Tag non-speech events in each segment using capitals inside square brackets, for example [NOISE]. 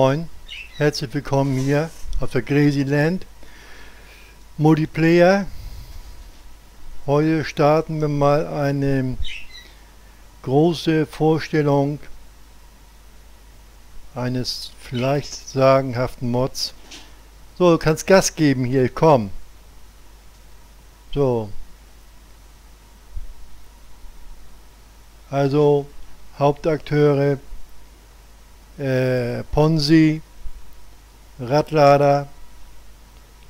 Moin. Herzlich willkommen hier auf der Crazy Land. Multiplayer. Heute starten wir mal eine große Vorstellung eines vielleicht sagenhaften Mods. So, du kannst Gas geben hier, komm. So. Also, Hauptakteure äh, Ponzi, Radlader,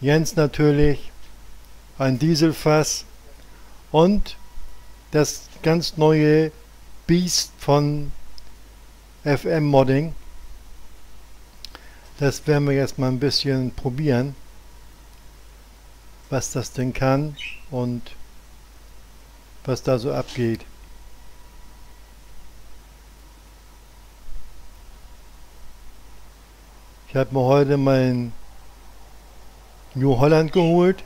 Jens natürlich, ein Dieselfass und das ganz neue Beast von FM Modding. Das werden wir jetzt mal ein bisschen probieren, was das denn kann und was da so abgeht. Habe mir heute mein New Holland geholt.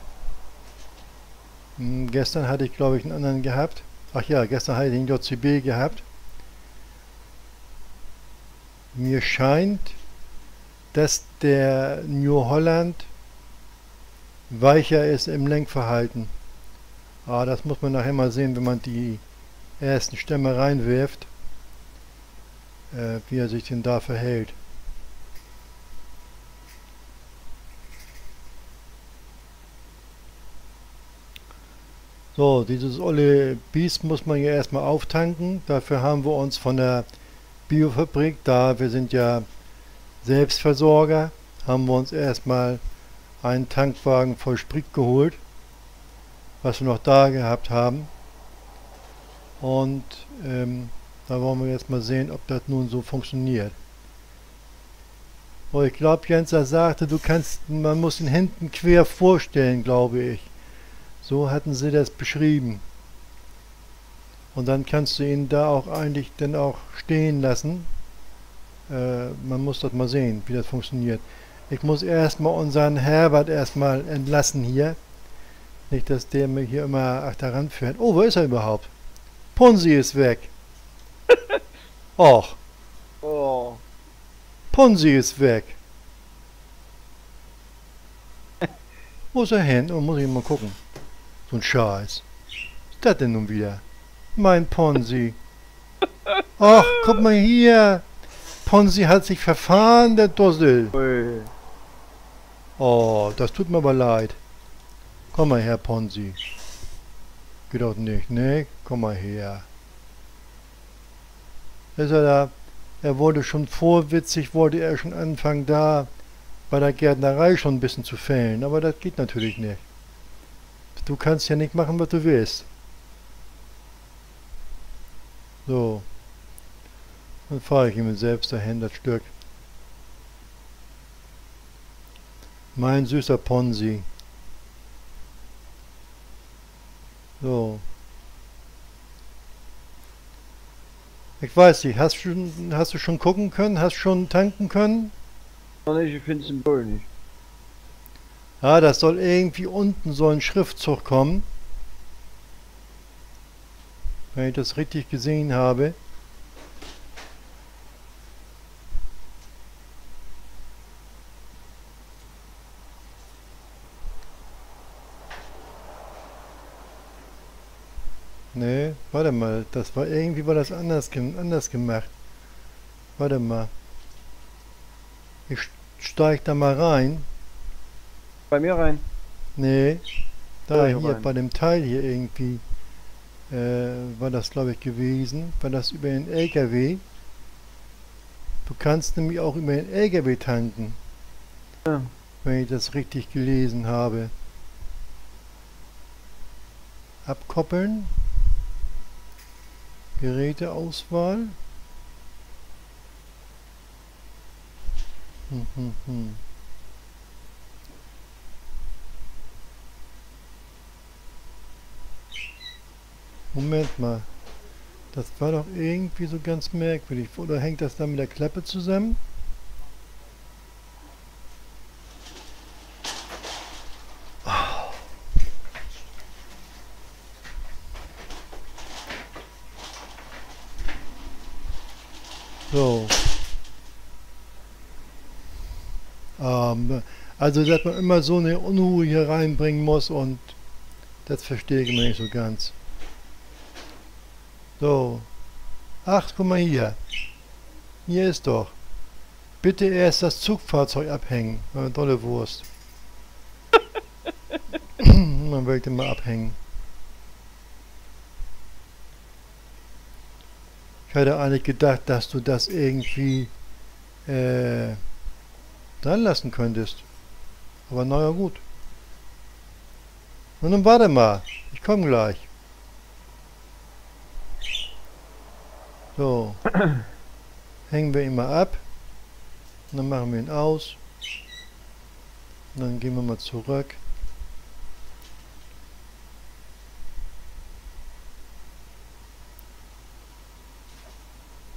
Hm, gestern hatte ich glaube ich einen anderen gehabt. Ach ja, gestern hatte ich den JCB gehabt. Mir scheint, dass der New Holland weicher ist im Lenkverhalten. Aber das muss man nachher mal sehen, wenn man die ersten Stämme reinwirft, äh, wie er sich denn da verhält. So, dieses olle Biest muss man ja erstmal auftanken. Dafür haben wir uns von der Biofabrik, da wir sind ja Selbstversorger, haben wir uns erstmal einen Tankwagen voll Sprit geholt, was wir noch da gehabt haben. Und ähm, da wollen wir jetzt mal sehen, ob das nun so funktioniert. Oh, ich glaube, Jens sagte, du kannst, man muss ihn hinten quer vorstellen, glaube ich. So hatten sie das beschrieben. Und dann kannst du ihn da auch eigentlich dann auch stehen lassen. Äh, man muss das mal sehen, wie das funktioniert. Ich muss erstmal unseren Herbert erstmal entlassen hier. Nicht, dass der mir hier immer ach, daran fährt. Oh, wo ist er überhaupt? Ponzi ist weg. [LAUGHS] Och. Oh. Ponzi ist weg. Wo ist er hin? Oh, muss ich mal gucken. Ein Scheiß. Was ist das denn nun wieder? Mein Ponzi. [LAUGHS] Ach, guck mal hier. Ponzi hat sich verfahren, der Dussel. Oh, das tut mir aber leid. Komm mal her, Ponzi. Geht doch nicht, ne? Komm mal her. Ist er da? Er wollte schon vorwitzig, wollte er schon anfangen, da bei der Gärtnerei schon ein bisschen zu fällen. Aber das geht natürlich nicht. Du kannst ja nicht machen, was du willst. So. Dann fahre ich ihm selbst dahin, das Stück. Mein süßer Ponzi. So. Ich weiß nicht, hast, schon, hast du schon gucken können? Hast schon tanken können? Noch nicht, ich finde es im Symbol nicht. Ja, das soll irgendwie unten so ein Schriftzug kommen. Wenn ich das richtig gesehen habe. Nee, warte mal, das war irgendwie war das anders, anders gemacht. Warte mal. Ich steige da mal rein. Bei mir rein. Nee, da hier rein. bei dem Teil hier irgendwie äh, war das glaube ich gewesen. War das über den LKW. Du kannst nämlich auch über den LKW tanken, Ja. wenn ich das richtig gelesen habe. Abkoppeln. Geräteauswahl. Hm, hm, hm. Moment mal. Das war doch irgendwie so ganz merkwürdig. Oder hängt das da mit der Klappe zusammen? So. Ähm, also, dass man immer so eine Unruhe hier reinbringen muss und das verstehe ich immer nicht so ganz. So. Ach, guck mal hier. Hier ist doch. Bitte erst das Zugfahrzeug abhängen. Eine tolle Wurst. [LAUGHS] Man wollte mal abhängen. Ich hatte eigentlich gedacht, dass du das irgendwie äh, dran lassen könntest. Aber naja gut. Und dann warte mal. Ich komme gleich. So. [CLEARS THROAT] Hängen wir ihn mal ab. Und dann machen wir ihn aus. Und dann gehen wir mal zurück.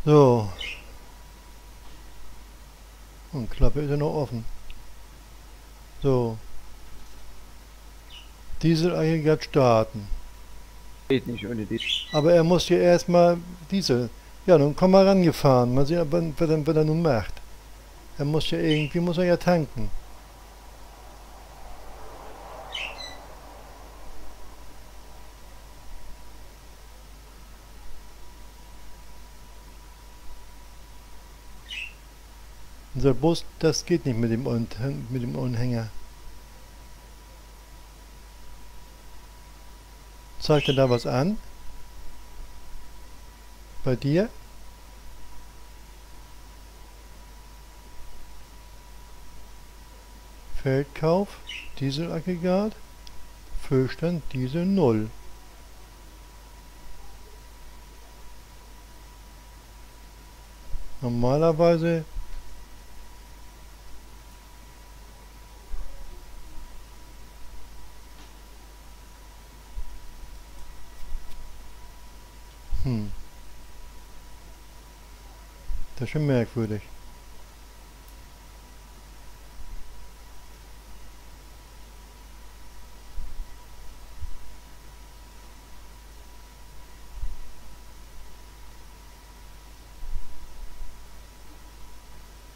So. Und Klappe ist ja noch offen. So. Dieselaggregat starten. Geht nicht ohne die. Aber er muss ja erstmal Diesel. Ja, nun komm mal rangefahren. Mal sehen, was, er- was er nun macht. Er muss ja irgendwie, muss er ja tanken. Unser Bus, das geht nicht mit dem, mit dem Unhänger. Zeigt er da was an? Bei dir? Feldkauf, Dieselaggregat, Füllstand Diesel 0. Normalerweise schon merkwürdig.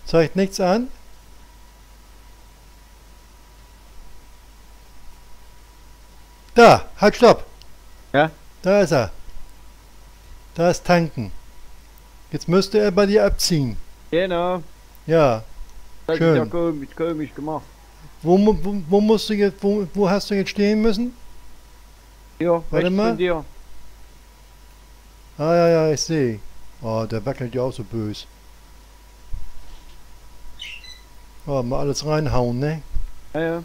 Zeigt nichts an? Da, halt stopp! Ja? Da ist er. Da ist tanken. Jetzt müsste er bei dir abziehen. Genau. Ja. Das Schön. ist ja komisch, komisch gemacht. Wo, wo, wo musst du jetzt, wo, wo hast du jetzt stehen müssen? Ja, Warte mal. dir. Ah ja, ja, ich sehe. Oh, der wackelt ja auch so bös. Oh, mal alles reinhauen, ne? Ja, ja.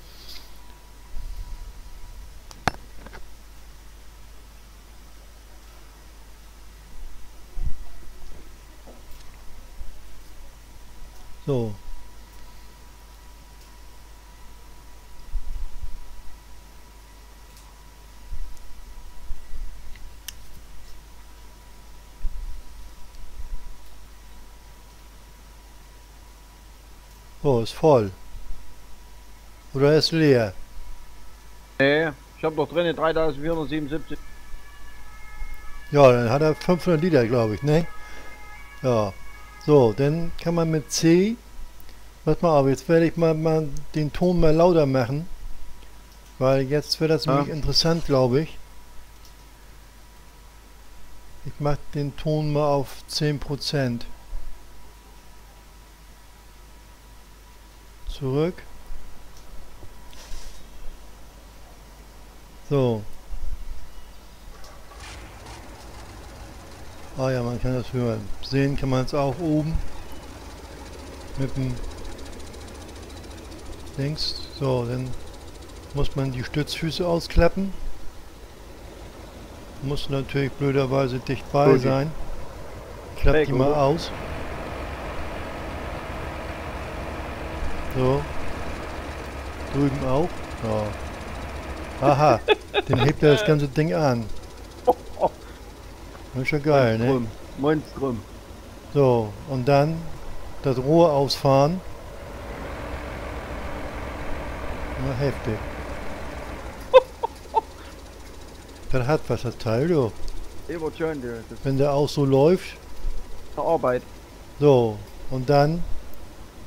So. Oh, ist voll. Oder ist leer? Nee, ich habe noch drin 3477. Ja, dann hat er 500 Liter, glaube ich, ne? Ja. So, dann kann man mit C. Warte mal auf, jetzt werde ich mal, mal den Ton mal lauter machen. Weil jetzt wird das Ja. nämlich interessant, glaube ich. Ich mache den Ton mal auf 10%. Zurück. So. Ah ja, man kann das hören. Sehen kann man es auch oben. Mit dem links. So, dann muss man die Stützfüße ausklappen. Muss natürlich blöderweise dicht bei Gut. sein. Klappt Hey, die mal aus. So. Drüben auch. Ja. Aha, dann hebt er das ganze Ding an. Das ist ja geil, ne? Monstrum. Monstrum. So, und dann das Rohr ausfahren. Na, heftig. [LAUGHS] das hat was, das Teil, du. Schön, du. Wenn der auch so läuft. Arbeit. So, und dann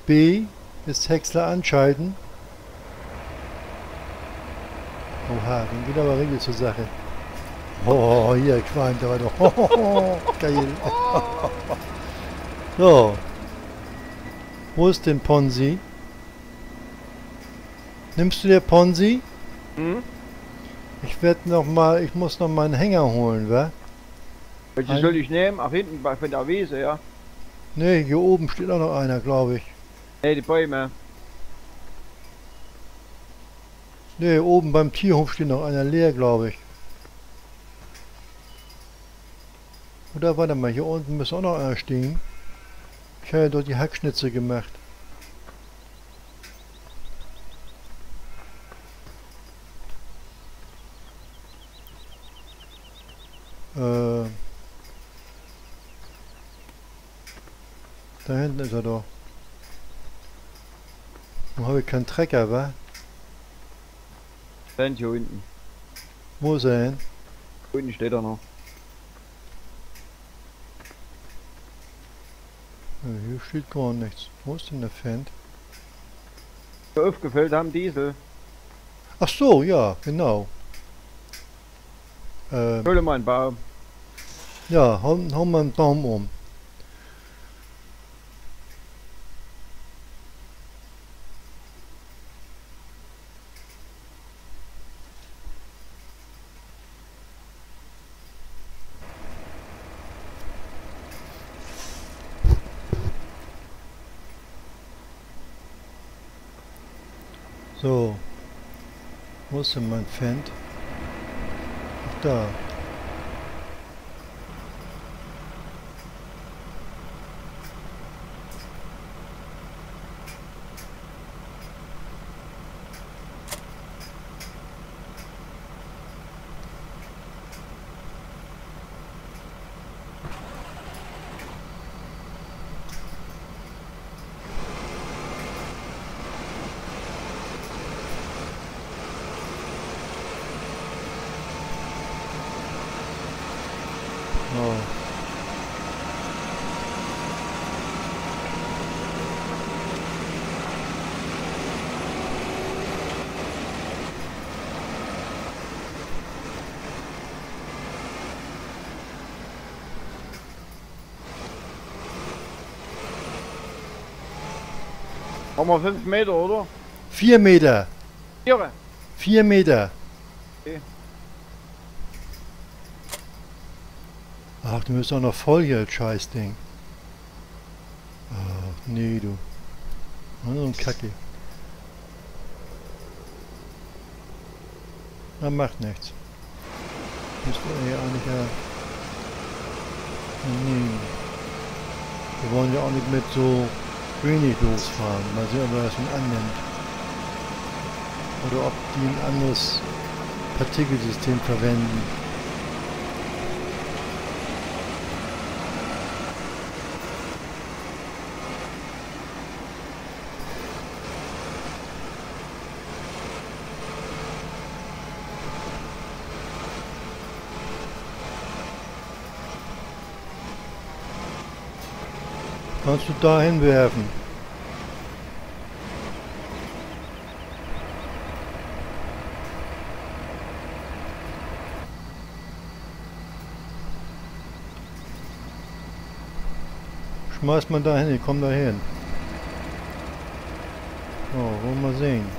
B Ist Häcksler anschalten. Oha, dann geht aber richtig zur Sache. Oh, hier qualmt aber doch. Oh, geil. so. Wo ist denn Ponzi? Nimmst du dir Ponzi? Hm? Ich werde noch mal, ich muss noch mal einen Hänger holen, wa? Welche Ein- soll ich nehmen? Ach, hinten bei von der Wiese, ja. Ne, hier oben steht auch noch einer, glaube ich. Nee, die Bäume. Ne, oben beim Tierhof steht noch einer leer, glaube ich. Oder warte mal, hier unten müsste auch noch einer stehen. Ich habe ja dort die Hackschnitze gemacht. Äh, da hinten ist er doch. Nun habe ich keinen Trecker, wa? Stand hier unten. Wo ist er denn? Unten steht er noch. Ja, hier steht gar nichts. Wo ist denn der Fan? Aufgefüllt haben Diesel. Ach so, ja, genau. Ähm, Hol mal einen Baum. ja, hau, hau mal einen Baum um. So. Wo ist denn mein Fendt? Ach, da. Oh. Haben wir 5 Meter, oder? Vier Meter. Ihre. Vier Meter. Okay. Ach, du bist auch noch voll hier, das Scheißding. Ach, nee, du. So ein Kacke. Na, macht nichts. Müsste er ja eigentlich ja... Nee. Wir wollen ja auch nicht mit so wenig losfahren. Mal sehen, ob er das schon annimmt. Oder ob die ein anderes Partikelsystem verwenden. Kannst du da hinwerfen? Schmeiß mal da hin, ich komm da hin. So, wollen wir sehen.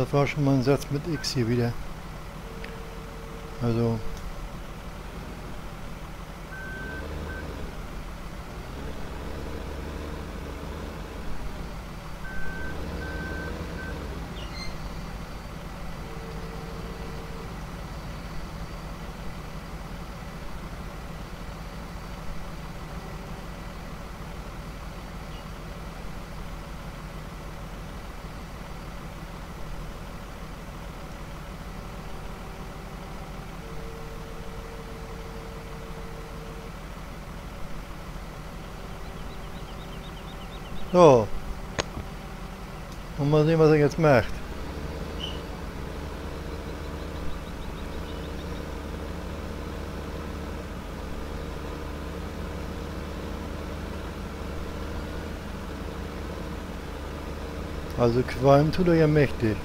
Das war schon mal ein Satz mit X hier wieder. Also. So. Und mal sehen, was er jetzt macht. Also qualmen tut er ja mächtig.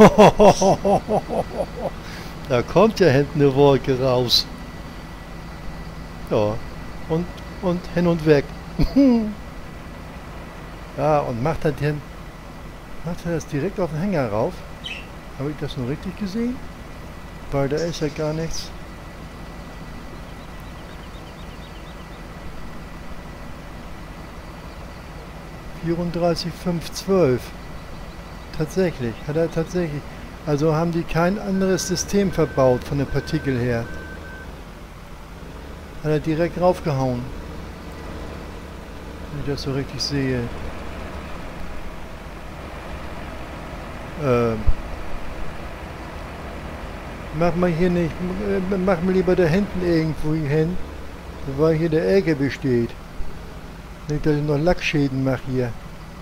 [LAUGHS] da kommt ja hinten eine Wolke raus. Ja, und, und hin und weg. [LAUGHS] ja, und macht er den, macht er das direkt auf den Hänger rauf? Habe ich das nur richtig gesehen? Weil da ist ja gar nichts. Vierunddreißig, fünf, zwölf. Tatsächlich, hat er tatsächlich. Also haben die kein anderes System verbaut von den Partikel her. Hat er direkt raufgehauen. Wenn ich das so richtig sehe. Ähm. Mach mal hier nicht, äh, mach mal lieber da hinten irgendwo hin, weil hier der LKW steht. Nicht, dass ich noch Lackschäden mache hier.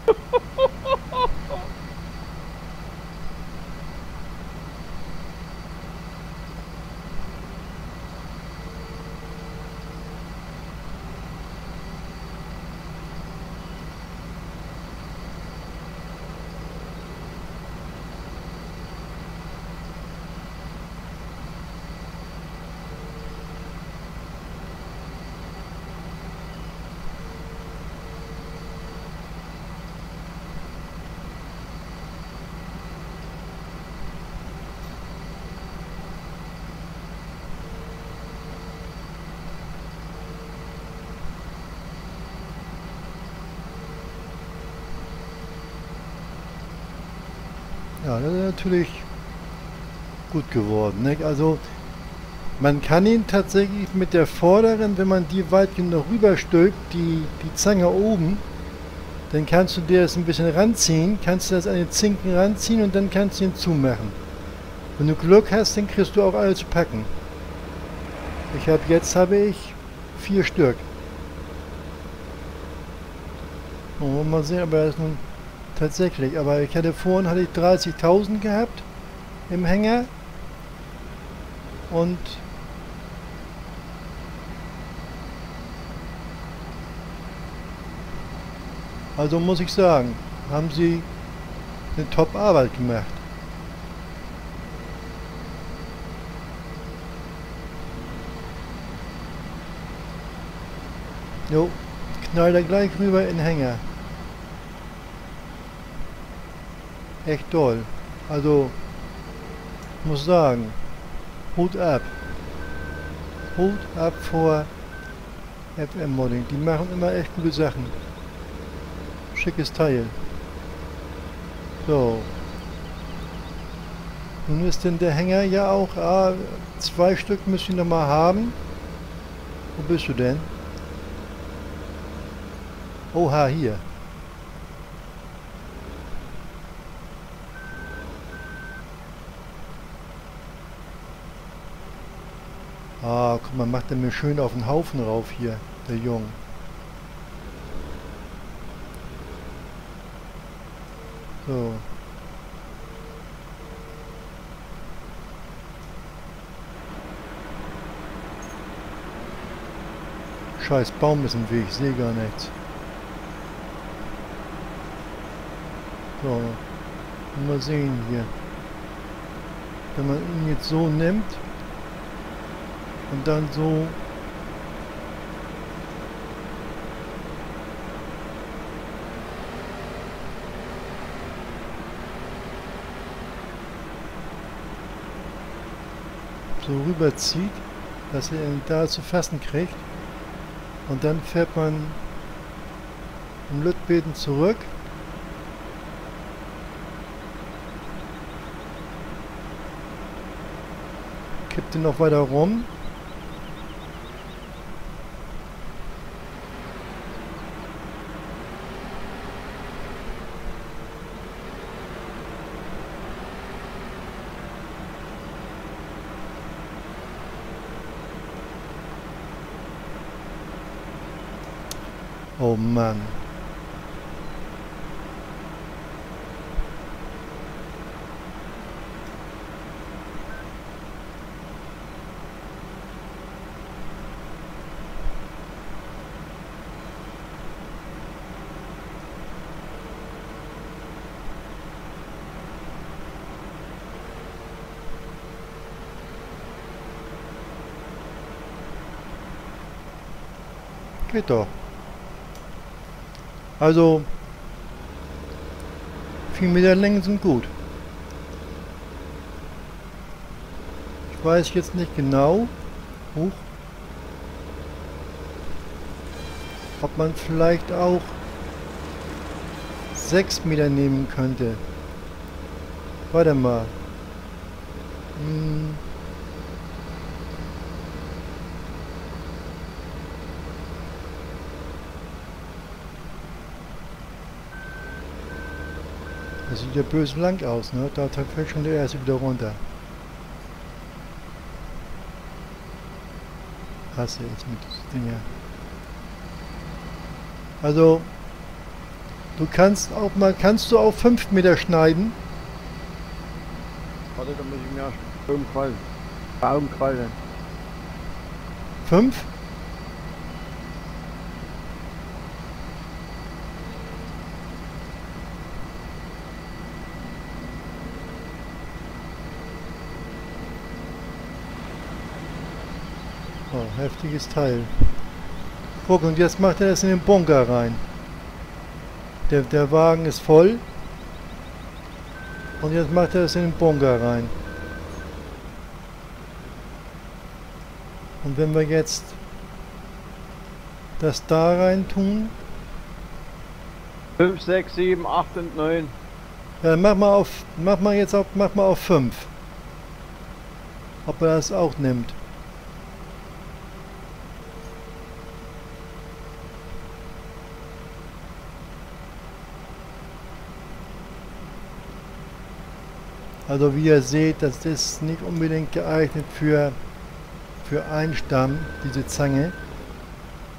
[LAUGHS] Ja, das ist natürlich gut geworden. Nicht? Also man kann ihn tatsächlich mit der vorderen, wenn man die weit genug rüberstülpt, die, die Zange oben, dann kannst du dir das ein bisschen ranziehen, kannst du das an den Zinken ranziehen und dann kannst du ihn zumachen. Wenn du Glück hast, dann kriegst du auch alles packen. Ich habe jetzt habe ich vier Stück. Mal sehen, aber das ist nun Tatsächlich, aber ich hatte vorhin hatte ich 30.000 gehabt im Hänger und also muss ich sagen, haben sie eine Top-Arbeit gemacht. Jo, knall da gleich rüber in den Hänger. Echt toll. Also, muss sagen, Hut ab. Hut ab vor FM Modding. Die machen immer echt gute Sachen. Schickes Teil. So. Nun ist denn der Hänger ja auch, ah, zwei Stück müssen wir noch mal haben. Wo bist du denn? Oha, hier. man macht den mir schön auf den Haufen rauf hier, der Jung. So. Scheiß Baum ist im Weg, ich sehe gar nichts. So, mal sehen hier. Wenn man ihn jetzt so nimmt, und dann so so rüberzieht, dass er ihn da zu fassen kriegt. Und dann fährt man im Lüttbeten zurück. Kippt ihn noch weiter rum. Oh Mann. Geht doch. Also 4 Meter Längen sind gut. Ich weiß jetzt nicht genau, hoch, ob man vielleicht auch 6 Meter nehmen könnte. Warte mal. Hm. Das sieht ja böse blank aus, ne? Da fällt schon der erste wieder runter. Hasse jetzt mit diesen Dinger. Also, du kannst auch mal, kannst du auch 5 Meter schneiden? Warte, da muss ich mir Baum krallen. Baum krallen. 5? Oh, heftiges Teil. Guck, und jetzt macht er das in den Bunker rein. Der, der Wagen ist voll. Und jetzt macht er das in den Bunker rein. Und wenn wir jetzt das da rein tun, 5, 6, 7, 8 und 9. ja, mach mal auf, mach mal jetzt auf, mach mal auf 5. Ob er das auch nimmt. Also wie ihr seht, das ist nicht unbedingt geeignet für, für einen Stamm, diese Zange.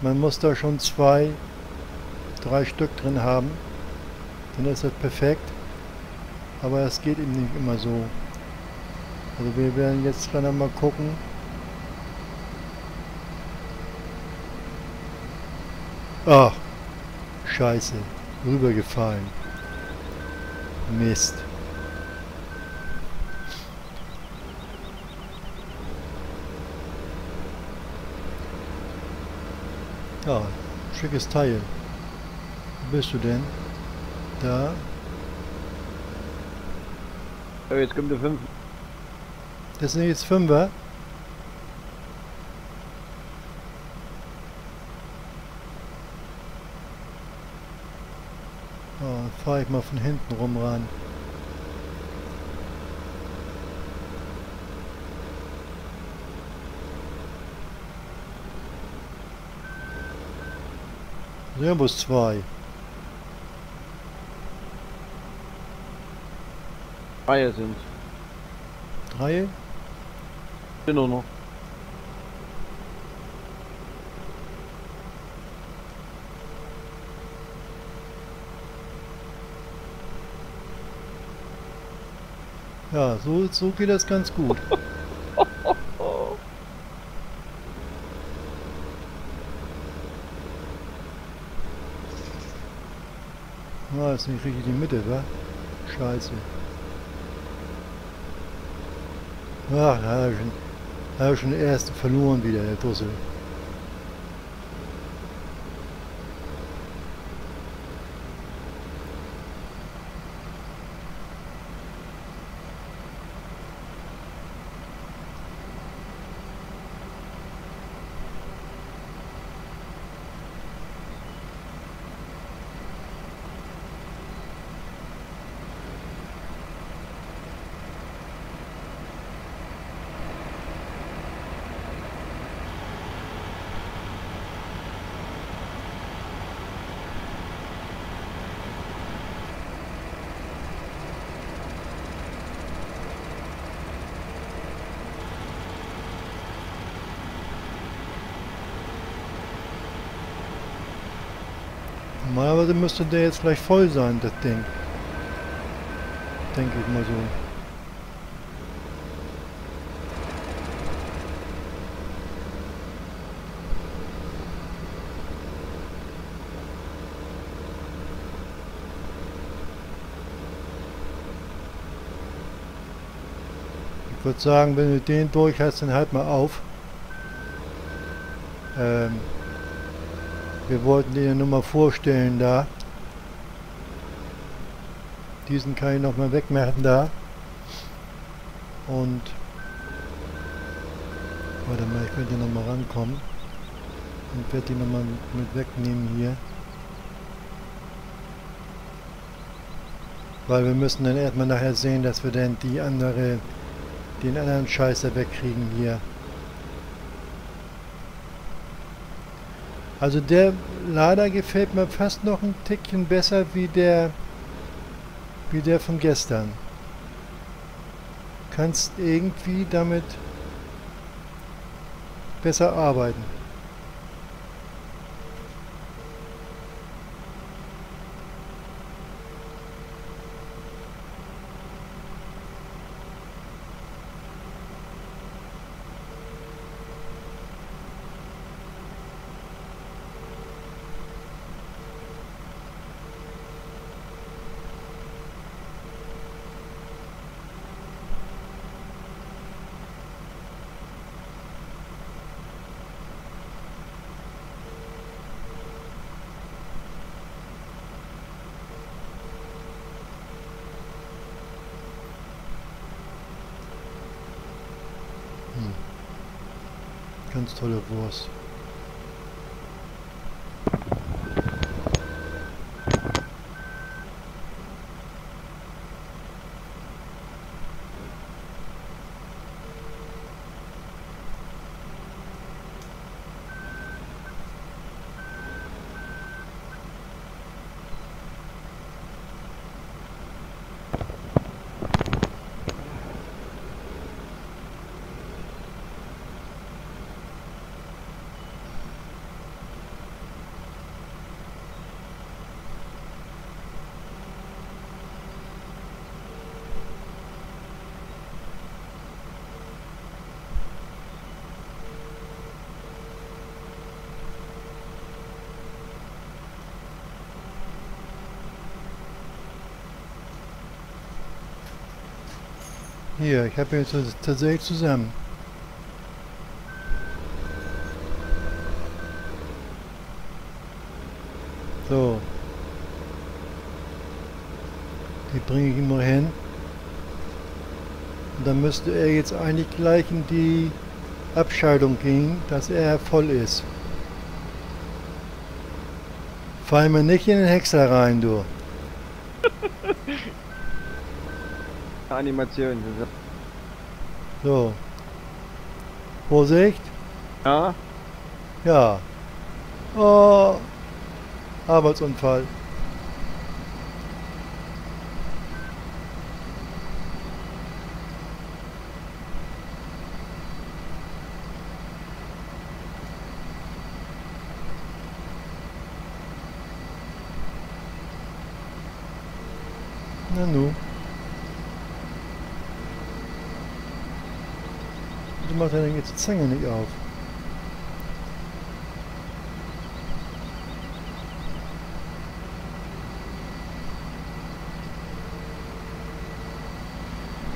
Man muss da schon zwei, drei Stück drin haben. Dann ist das perfekt. Aber es geht eben nicht immer so. Also wir werden jetzt gerade mal gucken. Ach, scheiße, rübergefallen. Mist. Ja, schickes Teil. Wo bist du denn? Da. So, jetzt kommt der 5. Das sind jetzt Fünfer. Oh, fahre ich mal von hinten rum ran. Servus 2. Reihe sind. Drei. Sind nur noch. Ja, so, so geht das ganz gut. [LAUGHS] Ist nicht richtig die Mitte, wa? Scheiße. Ach, da schon, da hat er schon den ersten verloren wieder, der Dussel. Normalerweise müsste der jetzt gleich voll sein, das Ding. Denke ich mal so. Ich würde sagen, wenn du den durch hast, dann halt mal auf. Ähm, wir wollten den ja nur mal vorstellen da. Diesen kann ich noch mal wegmachen da. Und warte mal, ich werde hier noch mal rankommen und werde die noch mal mit wegnehmen hier. Weil wir müssen dann erstmal nachher sehen, dass wir dann die andere, den anderen Scheiß da wegkriegen hier. Also der Lader gefällt mir fast noch ein Tickchen besser wie der wie der von gestern. Kannst irgendwie damit besser arbeiten. Ganz tolle Wurst. Hier, ich habe jetzt tatsächlich zusammen. So. Die bringe ich ihm mal hin. Und dann müsste er jetzt eigentlich gleich in die Abscheidung gehen, dass er voll ist. Fall mir nicht in den Häcksler rein, du. [LAUGHS] Animation. So. Vorsicht. Ja, Ja. Oh. Arbeitsunfall. Zange nicht auf.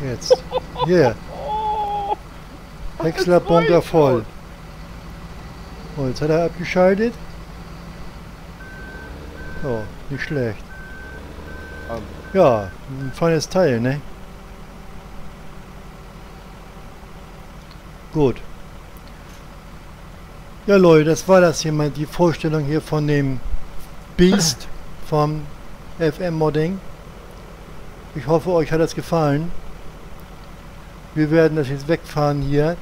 Jetzt. Hier. Yeah. Häckslerbunker voll. Holz hat er abgeschaltet. Oh, nicht schlecht. Ja, ein feines Teil, ne? Gut. Ja Leute, das war das hier mal die Vorstellung hier von dem Beast [CLEARS THROAT] vom FM Modding. Ich hoffe euch hat das gefallen. Wir werden das jetzt wegfahren hier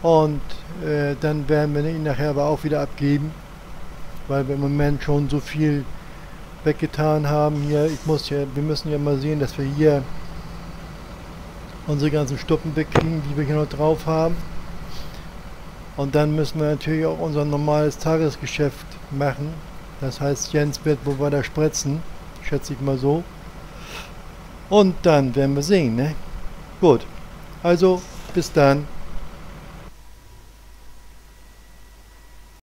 und äh, dann werden wir ihn nachher aber auch wieder abgeben, weil wir im Moment schon so viel weggetan haben hier. Ich muss ja, wir müssen ja mal sehen, dass wir hier unsere ganzen Stuppen wegkriegen, die wir hier noch drauf haben. Und dann müssen wir natürlich auch unser normales Tagesgeschäft machen. Das heißt, Jens wird wohl weiter spritzen, schätze ich mal so. Und dann werden wir sehen, ne? Gut, also bis dann.